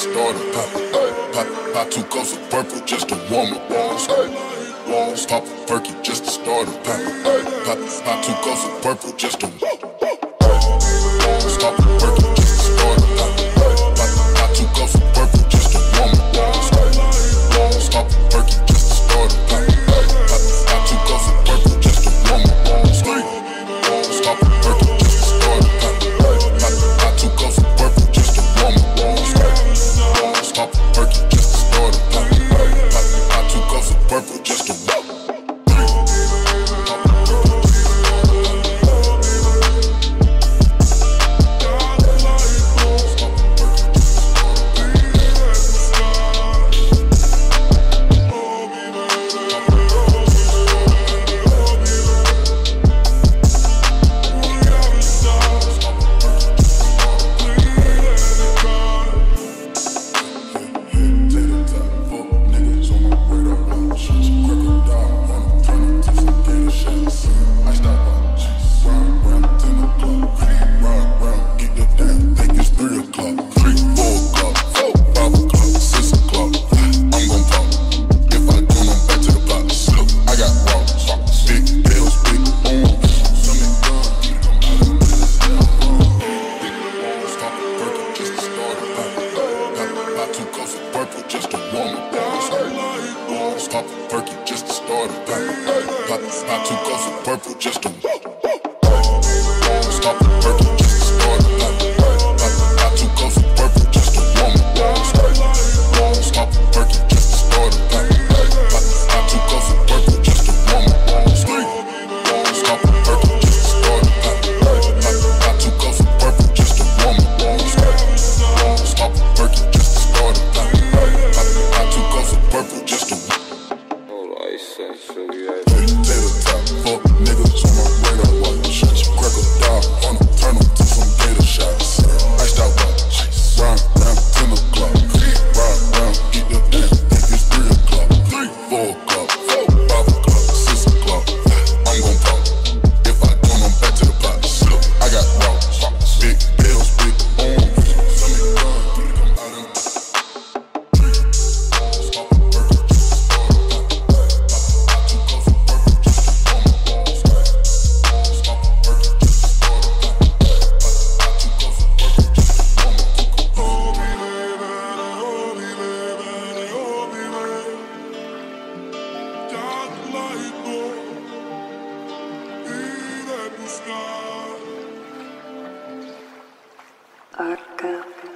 starter. Pop, pop, pop two cups of purple just to warm up. Walls, walls, pop a perky just to start a pop, pop, pop two cups of purple just to. Ay, walls, pop a. Pop a perky just to start a pop. Pop, pop two cups purple just to. Аркадий.